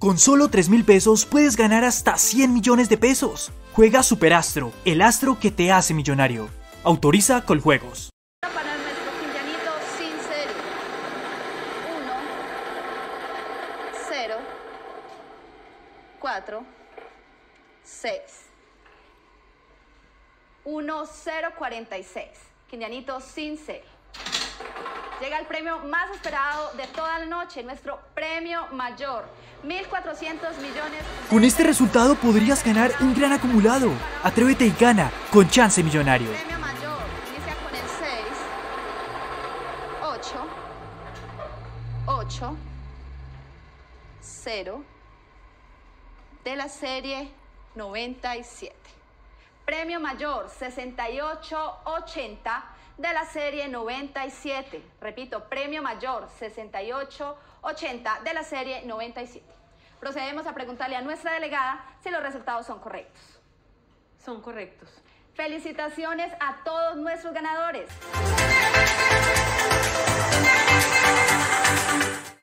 Con solo 3 mil pesos puedes ganar hasta 100 millones de pesos. Juega Superastro, el astro que te hace millonario. Autoriza Coljuegos. Para nuestro quindianito sin serie. 1, 0, 4, 6. 1, 0, 46. Quindianito sin serie. Llega el premio más esperado de toda la noche, nuestro premio mayor. 1.400 millones. Con este resultado podrías ganar un gran acumulado. Atrévete y gana con chance millonario. Premio mayor. Inicia con el 6, 8, 8, 0 de la serie 97. Premio mayor 6880 de la serie 97. Repito, premio mayor 6880 de la serie 97. Procedemos a preguntarle a nuestra delegada si los resultados son correctos. Son correctos. Felicitaciones a todos nuestros ganadores.